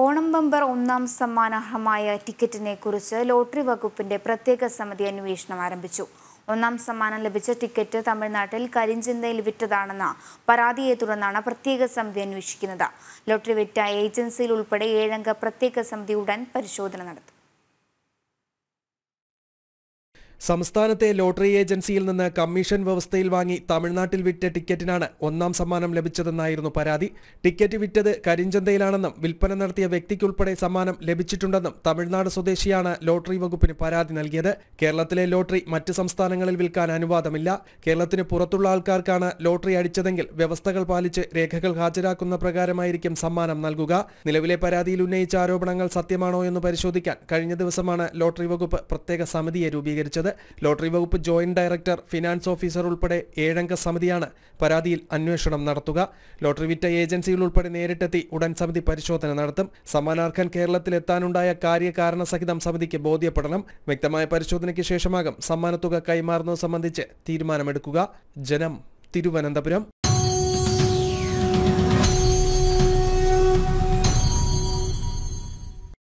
Onam bumper ഒന്നാം സമ്മാനാർഹമായ ടിക്കറ്റിനെ കുറിച്ച് lottery വകുപ്പിന്റെ പ്രത്യേക സമിതി അന്വേഷണം ആരംഭിച്ചു. ഒന്നാം സമ്മാനം ലഭിച്ച ടിക്കറ്റ് തമിഴ്നാട്ടിൽ കരിഞ്ചന്തയിൽ വിറ്റതാണെന്ന പരാതിയെ തുടർന്നാണ് പ്രത്യേക സമിതി അന്വേഷിക്കുന്നത്. ലോട്ടറി വിറ്റ ഏജൻസിയിൽ ഉൾപ്പെടെ ഏഴംഗ പ്രത്യേക സമിതി ഉടൻ പരിശോധന നടത്തും. സംസ്ഥാനത്തെ ലോട്ടറി ഏജൻസിയിൽ നിന്ന് കമ്മീഷൻ വ്യവസ്ഥയിൽ വാങ്ങി തമിഴ്നാട്ടിൽ വിറ്റ ടിക്കറ്റിനാണ് ഒന്നാം സമ്മാനം ലഭിച്ചതെന്നായിരുന്നു പരാതി. ടിക്കറ്റ് വിറ്റത് കരിഞ്ചന്തയിലാണെന്നും വിൽപ്പന നടത്തിയ വ്യക്തിക്കുൾപ്പെടെ സമ്മാനം ലഭിച്ചിട്ടുണ്ടെന്നും തമിഴ്നാട് സ്വദേശിയാണ് ലോട്ടറി വകുപ്പിന് പരാതി നൽകിയത്. കേരളത്തിലെ ലോട്ടറി മറ്റ് സംസ്ഥാനങ്ങളിൽ വിൽക്കാൻ അനുവാദമില്ല. കേരളത്തിന് പുറത്തുള്ള ആൾക്കാർക്കാണ് ലോട്ടറി അടിച്ചതെങ്കിൽ വ്യവസ്ഥകൾ പാലിച്ച് രേഖകൾ ഹാജരാക്കുന്ന പ്രകാരമായിരിക്കും സമ്മാനം നൽകുക. നിലവിലെ പരാതിയിൽ ഉന്നയിച്ച ആരോപണങ്ങൾ സത്യമാണോ എന്ന് പരിശോധിക്കാൻ കഴിഞ്ഞ ദിവസമാണ് ലോട്ടറി വകുപ്പ് പ്രത്യേക സമിതിയെ രൂപീകരിച്ചത്. ലോട്ടറി വകുപ്പ് ജോയിന്റ് ഡയറക്ടർ ഫിനാൻസ് ഓഫീസർ ഉൾപ്പെടെ ഏഴംഗ സമിതിയാണ് പരാതിയിൽ അന്വേഷണം നടത്തുക. ലോട്ടറി വിറ്റ ഏജൻസികൾ ഉൾപ്പെടെ നേരിട്ടെത്തി ഉടൻ സമിതി പരിശോധന നടത്തും. സമ്മാനാർഹൻ കേരളത്തിൽ എത്താനുണ്ടായ കാര്യകാരണ സഹിതം സമിതിക്ക് ബോധ്യപ്പെടണം. വ്യക്തമായ പരിശോധനയ്ക്ക് ശേഷമാകും സമ്മാനത്തുക കൈമാറുന്നത് സംബന്ധിച്ച് തീരുമാനമെടുക്കുക. ജനം തിരുവനന്തപുരം.